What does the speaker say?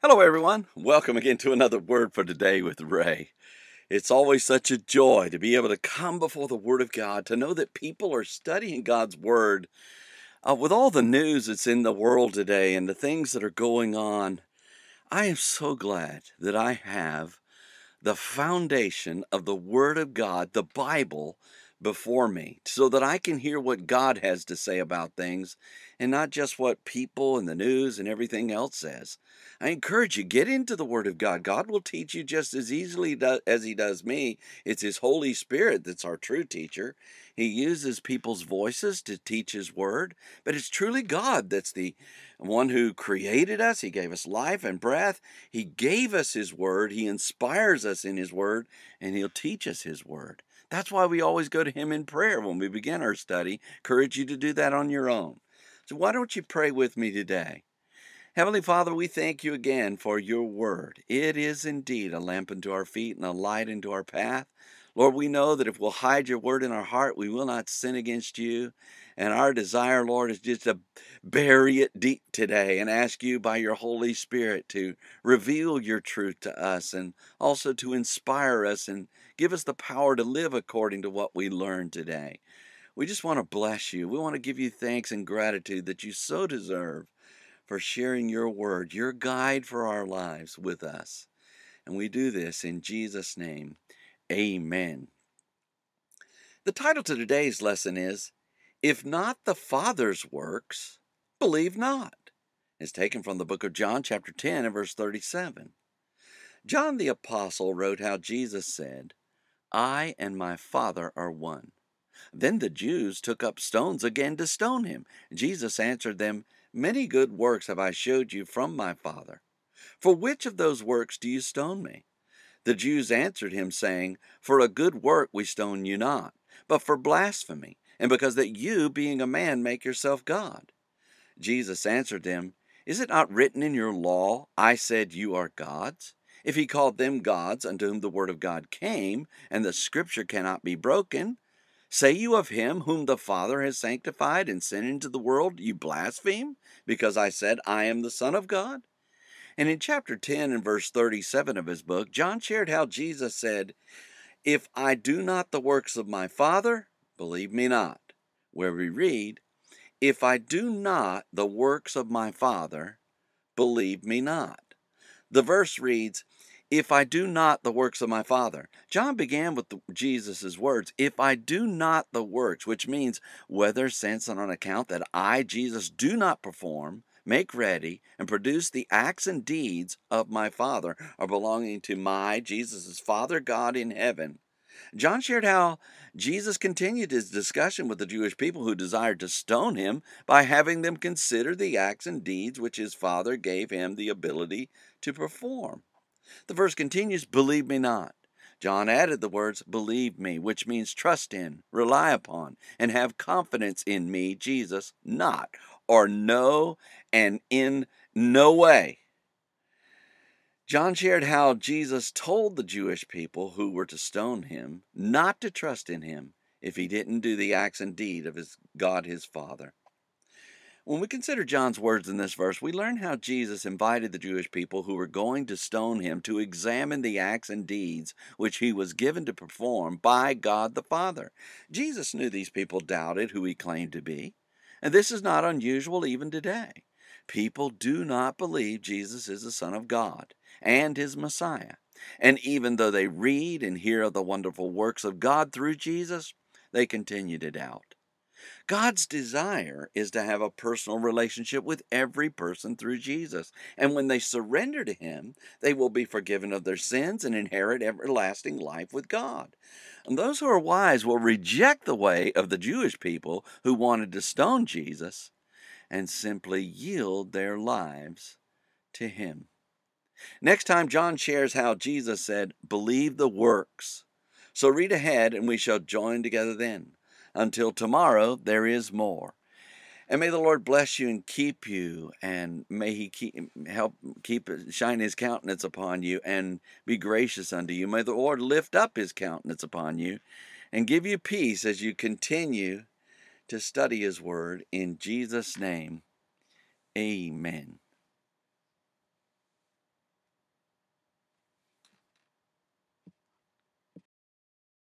Hello, everyone. Welcome again to another Word for Today with Ray. It's always such a joy to be able to come before the Word of God, to know that people are studying God's Word. Uh, with all the news that's in the world today and the things that are going on, I am so glad that I have the foundation of the Word of God, the Bible, before me so that I can hear what God has to say about things and not just what people and the news and everything else says. I encourage you get into the word of God. God will teach you just as easily as he does me. It's his Holy Spirit that's our true teacher. He uses people's voices to teach his word, but it's truly God that's the one who created us. He gave us life and breath. He gave us his word. He inspires us in his word, and he'll teach us his word. That's why we always go to Him in prayer when we begin our study. Encourage you to do that on your own. So, why don't you pray with me today? Heavenly Father, we thank you again for your word. It is indeed a lamp unto our feet and a light into our path. Lord, we know that if we'll hide your word in our heart, we will not sin against you. And our desire, Lord, is just to bury it deep today and ask you by your Holy Spirit to reveal your truth to us and also to inspire us and give us the power to live according to what we learned today. We just want to bless you. We want to give you thanks and gratitude that you so deserve for sharing your word, your guide for our lives with us. And we do this in Jesus' name. Amen. The title to today's lesson is if not the Father's works, believe not. It's taken from the book of John, chapter 10, and verse 37. John the Apostle wrote how Jesus said, I and my Father are one. Then the Jews took up stones again to stone him. Jesus answered them, Many good works have I showed you from my Father. For which of those works do you stone me? The Jews answered him, saying, For a good work we stone you not, but for blasphemy and because that you, being a man, make yourself God. Jesus answered them, Is it not written in your law, I said you are gods? If he called them gods unto whom the word of God came, and the scripture cannot be broken, say you of him whom the Father has sanctified and sent into the world, you blaspheme, because I said, I am the Son of God? And in chapter 10 and verse 37 of his book, John shared how Jesus said, If I do not the works of my Father, believe me not, where we read, If I do not the works of my Father, believe me not. The verse reads, If I do not the works of my Father. John began with Jesus' words, If I do not the works, which means whether since on account that I, Jesus, do not perform, make ready, and produce the acts and deeds of my Father, are belonging to my, Jesus' Father God in heaven, John shared how Jesus continued his discussion with the Jewish people who desired to stone him by having them consider the acts and deeds which his Father gave him the ability to perform. The verse continues, Believe me not. John added the words, Believe me, which means trust in, rely upon, and have confidence in me, Jesus, not, or no, and in no way. John shared how Jesus told the Jewish people who were to stone him not to trust in him if he didn't do the acts and deed of his God his Father. When we consider John's words in this verse, we learn how Jesus invited the Jewish people who were going to stone him to examine the acts and deeds which he was given to perform by God the Father. Jesus knew these people doubted who he claimed to be, and this is not unusual even today. People do not believe Jesus is the Son of God and his Messiah. And even though they read and hear of the wonderful works of God through Jesus, they continue to doubt. God's desire is to have a personal relationship with every person through Jesus. And when they surrender to Him, they will be forgiven of their sins and inherit everlasting life with God. And those who are wise will reject the way of the Jewish people who wanted to stone Jesus and simply yield their lives to Him. Next time, John shares how Jesus said, Believe the works. So read ahead, and we shall join together then. Until tomorrow, there is more. And may the Lord bless you and keep you, and may He keep, help keep shine His countenance upon you and be gracious unto you. May the Lord lift up His countenance upon you and give you peace as you continue to study His Word. In Jesus' name, amen.